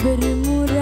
bermurah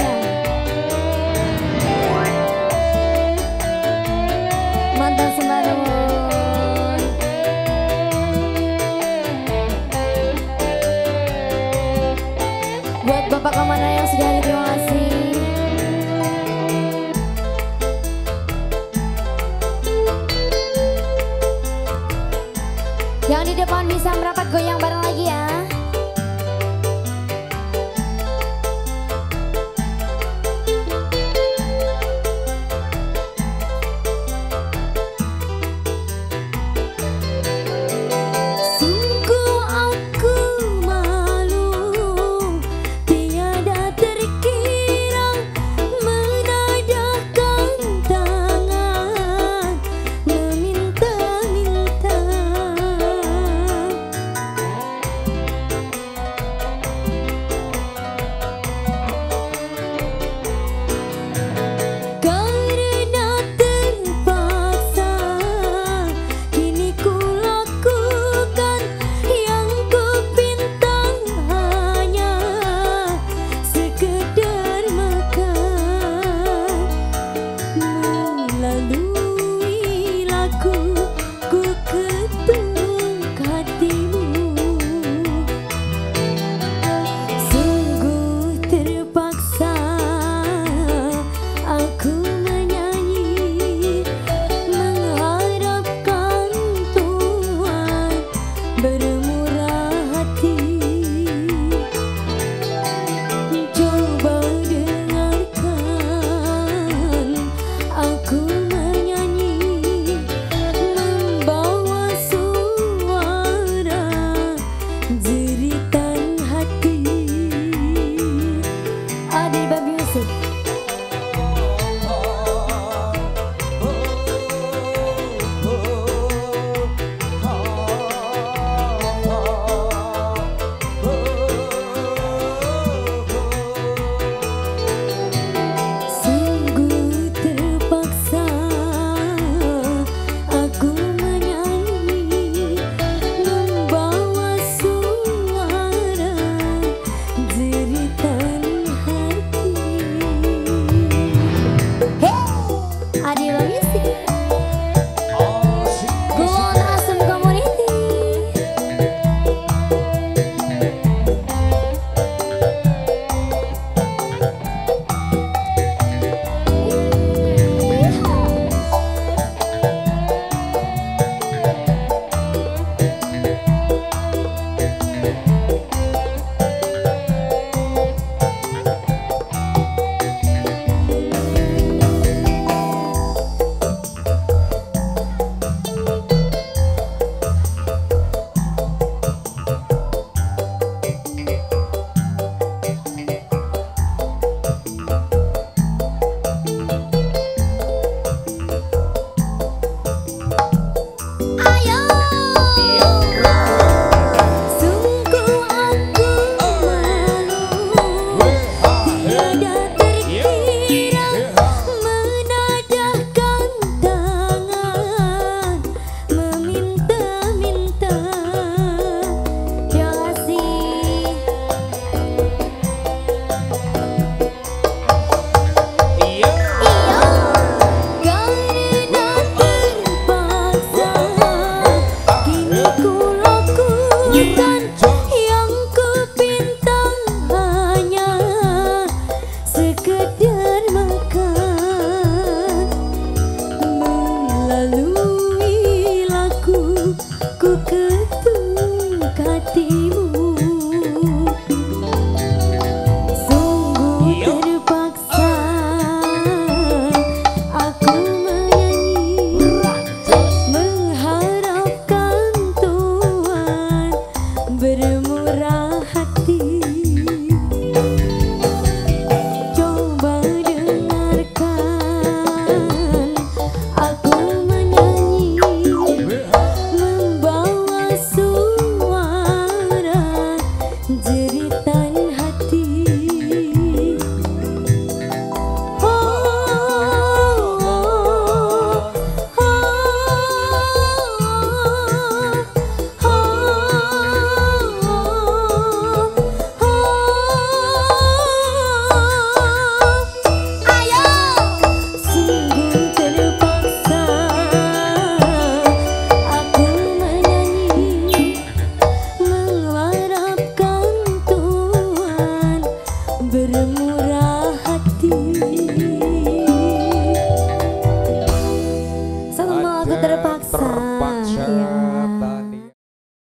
mana yang sudah